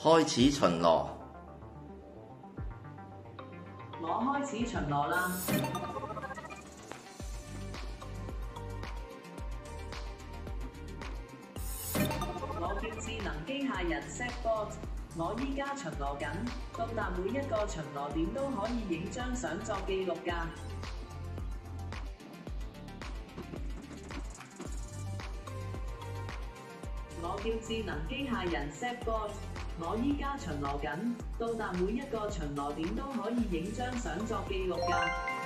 開始巡邏，我開始巡邏啦。我叫智能機械人 Setbot，我依家巡邏緊，到達每一個巡邏點都可以影張相作記錄㗎。我叫智能機械人 Setbot，我依家巡逻紧，到达每一个巡逻点都可以影张相作记录噶。